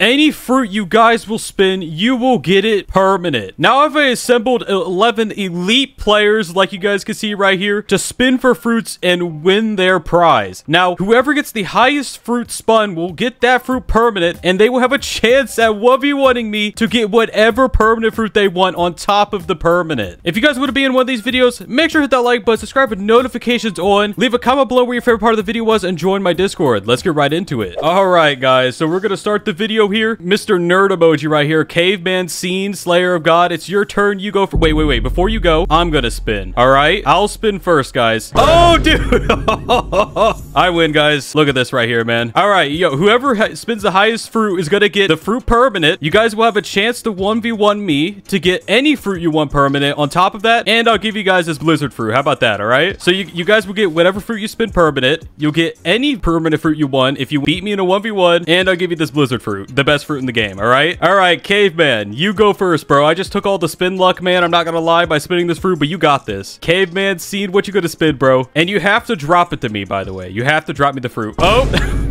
Any fruit you guys will spin, you will get it permanent. Now I've assembled 11 elite players, like you guys can see right here, to spin for fruits and win their prize. Now, whoever gets the highest fruit spun will get that fruit permanent, and they will have a chance at 1v1ing me to get whatever permanent fruit they want on top of the permanent. If you guys want to be in one of these videos, make sure to hit that like button, subscribe with notifications on, leave a comment below where your favorite part of the video was, and join my Discord. Let's get right into it. All right, guys, so we're going to start the video here. Mr. Nerd Emoji right here. Caveman Scene, Slayer of God. It's your turn. You go for... Wait, wait, wait. Before you go, I'm gonna spin. All right? I'll spin first, guys. Oh, dude! I win, guys. Look at this right here, man. All right, yo, whoever spins the highest fruit is gonna get the fruit permanent. You guys will have a chance to 1v1 me to get any fruit you want permanent on top of that, and I'll give you guys this blizzard fruit. How about that, all right? So you, you guys will get whatever fruit you spin permanent. You'll get any permanent fruit you want if you beat me in a 1v1, and I'll give you this blizzard fruit the best fruit in the game, all right? All right, Caveman, you go first, bro. I just took all the spin luck, man. I'm not gonna lie by spinning this fruit, but you got this. Caveman Seed, what you gonna spin, bro? And you have to drop it to me, by the way. You have to drop me the fruit. Oh!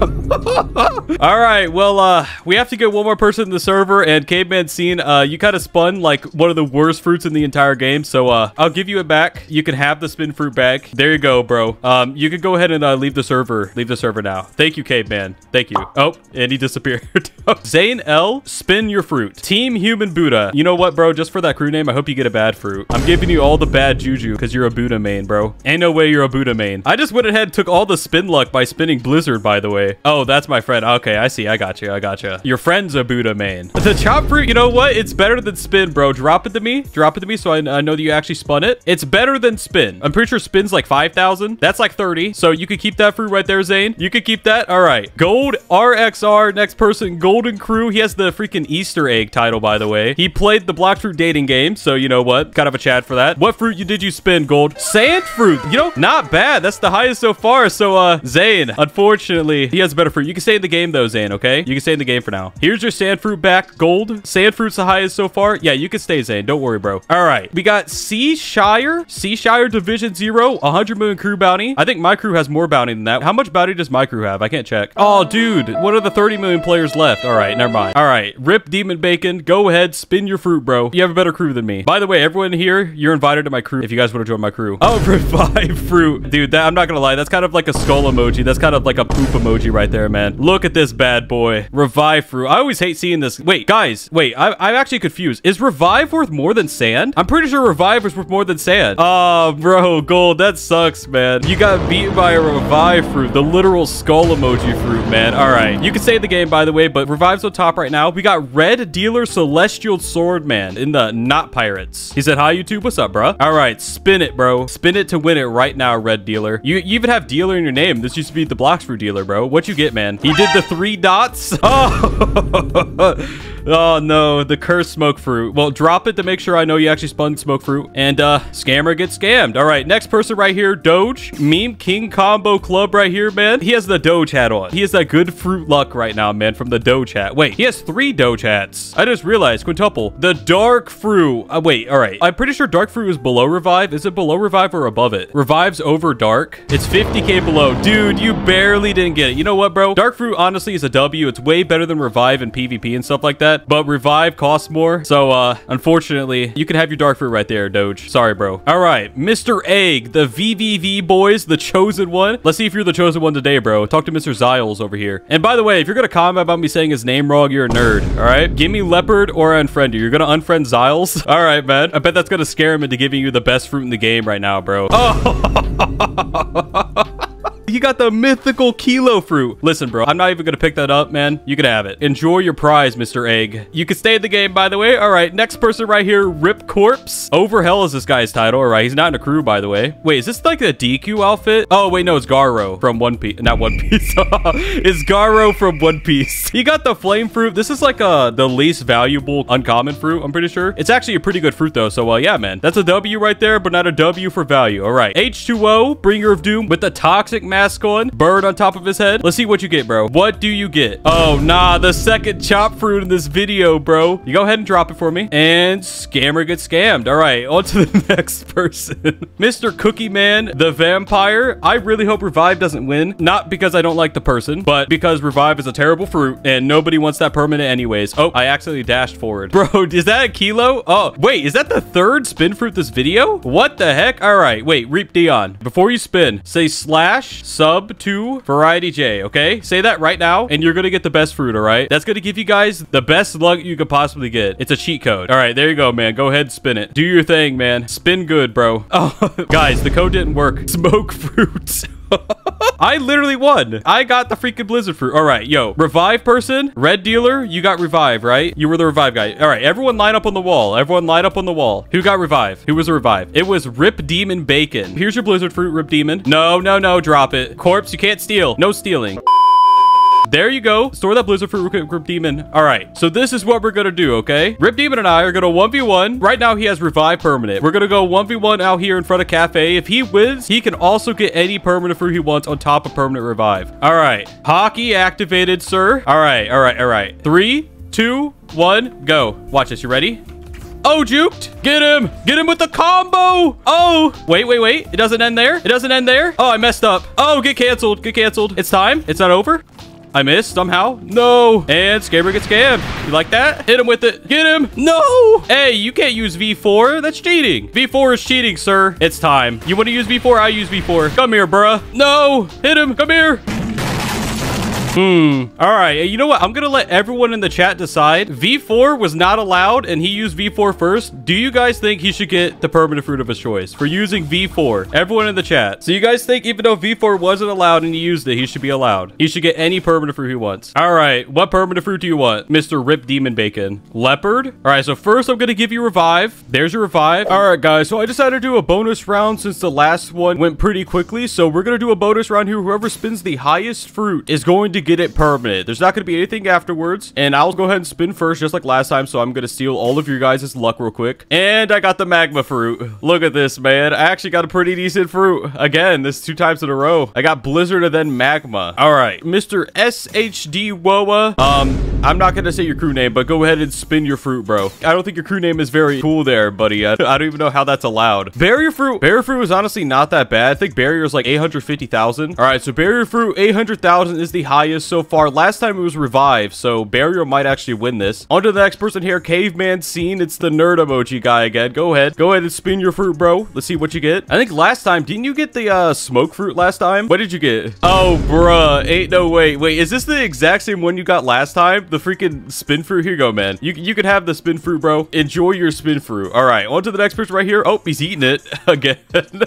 all right, well, uh, we have to get one more person in the server, and Caveman Scene, uh, you kind of spun, like, one of the worst fruits in the entire game, so, uh, I'll give you it back. You can have the spin fruit back. There you go, bro. Um, you can go ahead and, uh, leave the server. Leave the server now. Thank you, Caveman. Thank you. Oh, and he disappeared. Zane L, spin your fruit. Team Human Buddha. You know what, bro? Just for that crew name, I hope you get a bad fruit. I'm giving you all the bad juju because you're a Buddha main, bro. Ain't no way you're a Buddha main. I just went ahead and took all the spin luck by spinning Blizzard, by the way. Oh, that's my friend. Okay, I see. I got you. I got you. Your friend's a Buddha main. The chop fruit, you know what? It's better than spin, bro. Drop it to me. Drop it to me so I, I know that you actually spun it. It's better than spin. I'm pretty sure spin's like 5,000. That's like 30. So you could keep that fruit right there, Zane. You could keep that. All right. Gold RXR. Next person, Golden Crew. He has the freaking Easter egg title, by the way. He played the Blox Fruit dating game, so you know what? Kind of a chat for that. What fruit you did you spin, Gold? Sand fruit. You know, not bad. That's the highest so far. So, uh, Zane, unfortunately, he has better fruit. You can stay in the game, though, Zane, okay? You can stay in the game for now. Here's your sand fruit back, Gold. Sand fruit's the highest so far. Yeah, you can stay, Zane. Don't worry, bro. All right. We got Seashire. Seashire Division Zero, 100 million crew bounty. I think my crew has more bounty than that. How much bounty does my crew have? I can't check. Oh, dude. What are the 30 million players left? Right, never mind. All right. Rip Demon Bacon. Go ahead. Spin your fruit, bro. You have a better crew than me. By the way, everyone here, you're invited to my crew if you guys want to join my crew. Oh, revive fruit. Dude, that, I'm not going to lie. That's kind of like a skull emoji. That's kind of like a poop emoji right there, man. Look at this bad boy. Revive fruit. I always hate seeing this. Wait, guys. Wait, I, I'm actually confused. Is revive worth more than sand? I'm pretty sure revive is worth more than sand. Oh, bro. Gold. That sucks, man. You got beat by a revive fruit. The literal skull emoji fruit, man. All right. You can save the game, by the way, but revive's on top right now. We got red dealer celestial sword man in the not pirates. He said, hi, YouTube. What's up, bro? All right. Spin it, bro. Spin it to win it right now, red dealer. You, you even have dealer in your name. This used to be the Blox Fruit dealer, bro. What you get, man? He did the three dots. Oh. Oh no, the cursed smoke fruit. Well, drop it to make sure I know you actually spun smoke fruit. And uh, scammer gets scammed. All right, next person right here, Doge. Meme King Combo Club right here, man. He has the Doge hat on. He has that good fruit luck right now, man, from the Doge hat. Wait, he has three Doge hats. I just realized, quintuple. The Dark Fruit. Uh, wait, all right. I'm pretty sure Dark Fruit is below Revive. Is it below Revive or above it? Revive's over Dark. It's 50k below. Dude, you barely didn't get it. You know what, bro? Dark Fruit honestly is a W. It's way better than Revive and PvP and stuff like that but revive costs more. So, uh, unfortunately, you can have your dark fruit right there, Doge. Sorry, bro. All right, Mr. Egg, the VVV boys, the chosen one. Let's see if you're the chosen one today, bro. Talk to Mr. Ziles over here. And by the way, if you're gonna comment about me saying his name wrong, you're a nerd. All right, give me Leopard or unfriend you. You're gonna unfriend Ziles. All right, man. I bet that's gonna scare him into giving you the best fruit in the game right now, bro. Oh. You got the mythical kilo fruit. Listen, bro, I'm not even to pick that up, man. You can have it. Enjoy your prize, Mr. Egg. You can stay in the game, by the way. All right, next person right here, Rip Corpse. Over Hell is this guy's title. All right, he's not in a crew, by the way. Wait, is this like a DQ outfit? Oh, wait, no, it's Garo from One Piece. Not One Piece. it's Garo from One Piece. He got the flame fruit. This is like uh, the least valuable uncommon fruit, I'm pretty sure. It's actually a pretty good fruit, though. So, uh, yeah, man. That's a W right there, but not a W for value. All right. H2O, Bringer of Doom with the Toxic Mask mask on, bird on top of his head. Let's see what you get, bro. What do you get? Oh, nah, the second chop fruit in this video, bro. You go ahead and drop it for me. And scammer gets scammed. All right, on to the next person. Mr. Cookie Man, the vampire. I really hope Revive doesn't win. Not because I don't like the person, but because Revive is a terrible fruit and nobody wants that permanent anyways. Oh, I accidentally dashed forward. Bro, is that a kilo? Oh, wait, is that the third spin fruit this video? What the heck? All right, wait, Reap Dion. Before you spin, say slash sub to VarietyJay, okay? Say that right now, and you're gonna get the best fruit, all right? That's gonna give you guys the best luck you could possibly get. It's a cheat code. All right, there you go, man. Go ahead spin it. Do your thing, man. Spin good, bro. Oh, guys, the code didn't work. Smoke fruit. I literally won. I got the freaking blizzard fruit. All right, yo, revive person, red dealer, you got revive, right? You were the revive guy. All right, everyone line up on the wall. Everyone line up on the wall. Who got revive? Who was a revive? It was Rip Demon Bacon. Here's your blizzard fruit, Rip Demon. No, no, no, drop it. Corpse, you can't steal. No stealing. There you go. Store that Blizzard for Rip Demon. All right. So this is what we're going to do, okay? Rip Demon and I are going to 1v1. Right now, he has Revive Permanent. We're going to go 1v1 out here in front of Cafe. If he wins, he can also get any permanent fruit he wants on top of Permanent Revive. All right. Haki activated, sir. All right. All right. All right. Three, two, one, go. Watch this. You ready? Oh, juked. Get him. Get him with the combo. Oh, wait, wait, wait. It doesn't end there. It doesn't end there. Oh, I messed up. Oh, get canceled. Get canceled. It's time. It's not over. I missed somehow. No. And Scammer gets scammed. You like that? Hit him with it. Get him. No. Hey, you can't use V4. That's cheating. V4 is cheating, sir. It's time. You want to use V4? I use V4. Come here, bruh. No. Hit him. Come here. Hmm. All right. You know what? I'm going to let everyone in the chat decide. V4 was not allowed and he used V4 first. Do you guys think he should get the permanent fruit of his choice for using V4? Everyone in the chat. So you guys think even though V4 wasn't allowed and he used it, he should be allowed? He should get any permanent fruit he wants. All right. What permanent fruit do you want? Mr. Rip Demon Bacon. Leopard? All right. So first I'm going to give you revive. There's your revive. All right, guys. So I decided to do a bonus round since the last one went pretty quickly. So we're going to do a bonus round here. Whoever spins the highest fruit is going to get it permanent. There's not going to be anything afterwards. And I'll go ahead and spin first, just like last time. So I'm going to steal all of your guys' luck real quick. And I got the magma fruit. Look at this, man. I actually got a pretty decent fruit. Again, this two times in a row. I got blizzard and then magma. All right. Mr. SHD Woa. Um, I'm not going to say your crew name, but go ahead and spin your fruit, bro. I don't think your crew name is very cool there, buddy. I, I don't even know how that's allowed. Barrier fruit. Barrier fruit is honestly not that bad. I think barrier is like 850,000. All right. So barrier fruit, 800,000 is the highest so far. Last time it was revived, so barrier might actually win this. On to the next person here. Caveman scene. It's the nerd emoji guy again. Go ahead. Go ahead and spin your fruit, bro. Let's see what you get. I think last time, didn't you get the uh, smoke fruit last time? What did you get? Oh, bruh. Ain't no way. Wait, is this the exact same one you got last time? The freaking spin fruit? Here you go, man. You, you can have the spin fruit, bro. Enjoy your spin fruit. All right, on to the next person right here. Oh, he's eating it again.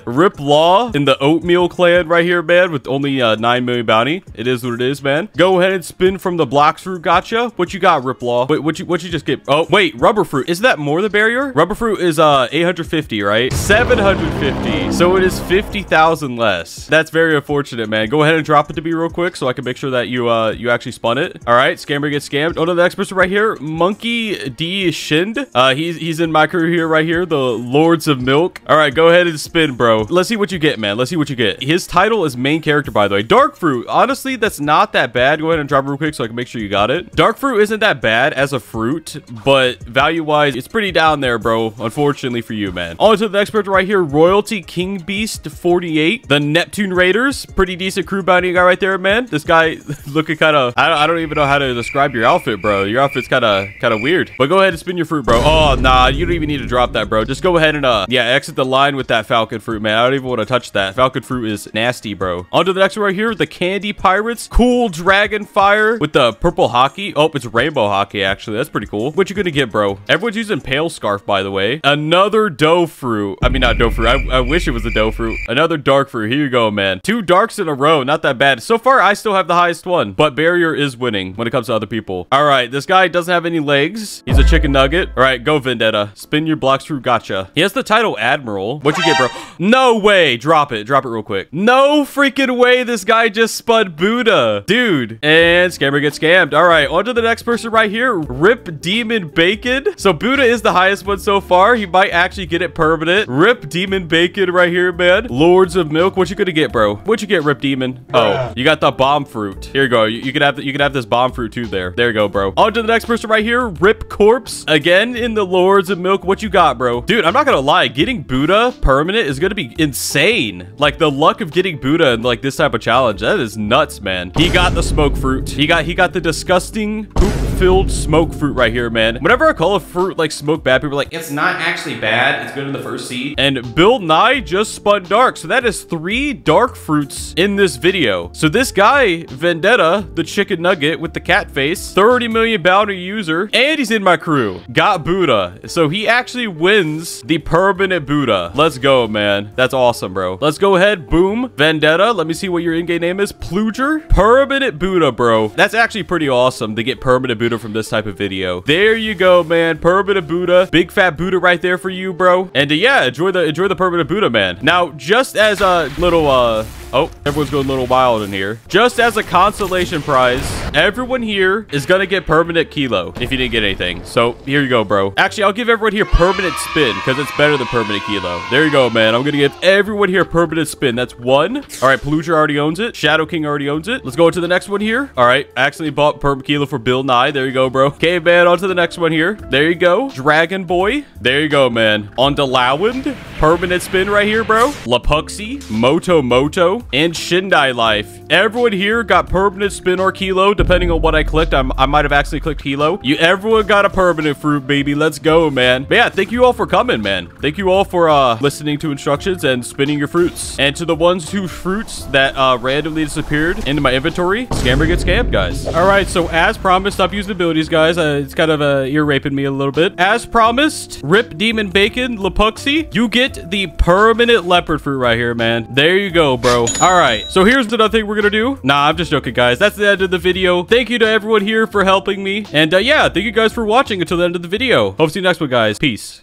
Rip Law in the Oatmeal clan right here, man, with only uh, 9 million bounty. It is what it is, man. Go ahead and spin from the Blox Fruit. Gacha. What you got, Rip Law? Wait, what you what you just get? Oh, wait, rubber fruit. Is that more the barrier? Rubber fruit is uh 850, right? 750. So it is 50,000 less. That's very unfortunate, man. Go ahead and drop it to me real quick so I can make sure that you uh you actually spun it. All right, scammer gets scammed. Oh, no, the next person right here, Monkey D Shind. Uh, he's he's in my crew here right here, the Lords of Milk. All right, go ahead and spin, bro. Let's see what you get, man. Let's see what you get. His title is main character, by the way. Dark fruit. Honestly, that's not that bad. Go ahead and drop real quick so I can make sure you got it. Dark fruit isn't that bad as a fruit, but value-wise, it's pretty down there, bro. Unfortunately for you, man. On to the next person right here, Royalty King Beast 48. The Neptune Raiders. Pretty decent crew bounty guy right there, man. This guy looking kind of... I, I don't even know how to describe your outfit, bro. Your outfit's kind of kind of weird. But go ahead and spin your fruit, bro. Oh, nah. You don't even need to drop that, bro. Just go ahead and, uh, yeah, exit the line with that Falcon fruit, man. I don't even want to touch that. Falcon fruit is nasty, bro. On to the next one right here, the Candy Pirates. Cool Dragon Fire with the purple Haki. Oh, it's rainbow Haki, actually. That's pretty cool. What you gonna get, bro? Everyone's using Pale Scarf, by the way. Another dough fruit. I mean, not dough fruit. I, I wish it was a dough fruit. Another dark fruit. Here you go, man. Two darks in a row. Not that bad. So far, I still have the highest one, but Barrier is winning when it comes to other people. All right, this guy doesn't have any legs. He's a chicken nugget. All right, go Vendetta. Spin your Blox Fruit gacha. He has the title Admiral. What you get, bro? No way. Drop it. Drop it real quick. No freaking way this guy just spud Buddha. Dude. And scammer gets scammed. All right. On to the next person right here. Rip Demon Bacon. So Buddha is the highest one so far. He might actually get it permanent. Rip Demon Bacon right here, man. Lords of Milk. What you gonna get, bro? What you get, Rip Demon? Oh, you got the bomb fruit. Here you go. You, you can have the, you can have this bomb fruit too there. There you go, bro. On to the next person right here. Rip Corpse. Again in the Lords of Milk. What you got, bro? Dude, I'm not gonna lie. Getting Buddha permanent is gonna be insane. Like the luck of getting Buddha in like this type of challenge. That is nuts, man. He got the smoke fruit. He got he got the disgusting poop filled smoke fruit right here, man. Whenever I call a fruit like smoke bad, people are like, it's not actually bad. It's good in the first sea. And Bill Nye just spun dark. So that is three dark fruits in this video. So this guy, Vendetta, the chicken nugget with the cat face, 30 million bounty user, and he's in my crew, got Buddha. So he actually wins the permanent Buddha. Let's go, man. That's awesome, bro. Let's go ahead. Boom. Vendetta. Let me see what your in-game name is. Pluger. Permanent Buddha, bro. That's actually pretty awesome to get permanent Buddha from this type of video. There you go, man. Permanent Buddha. Big fat Buddha right there for you, bro. And uh, yeah, enjoy the enjoy the permanent Buddha, man. Now, just as a little uh Oh, everyone's going a little wild in here. Just as a consolation prize, everyone here is going to get permanent kilo if you didn't get anything. So here you go, bro. Actually, I'll give everyone here permanent spin because it's better than permanent kilo. There you go, man. I'm going to give everyone here permanent spin. That's one. All right, Paluja already owns it. Shadow King already owns it. Let's go to the next one here. All right, accidentally bought permanent kilo for Bill Nye. There you go, bro. Okay, man, on to the next one here. There you go. Dragon Boy. There you go, man. On to Lowend. Permanent spin right here, bro. Lapuxi. Moto Moto and Shindai Life. Everyone here got permanent spin or kilo, depending on what I clicked. I'm, i might have actually clicked kilo. You, everyone got a permanent fruit, baby. Let's go, man. But yeah, thank you all for coming, man. Thank you all for uh, listening to instructions and spinning your fruits. And to the ones whose fruits that uh, randomly disappeared into my inventory, scammer gets scammed, guys. All right, so as promised, stop using abilities, guys. Uh, it's kind of uh, ear raping me a little bit. As promised, Rip Demon Bacon Lapuxi, you get the permanent leopard fruit right here, man. There you go, bro. All right, so here's another thing we're gonna do. Nah, I'm just joking, guys. That's the end of the video. Thank you to everyone here for helping me. And uh, yeah, thank you guys for watching until the end of the video. Hope to see you next one, guys. Peace.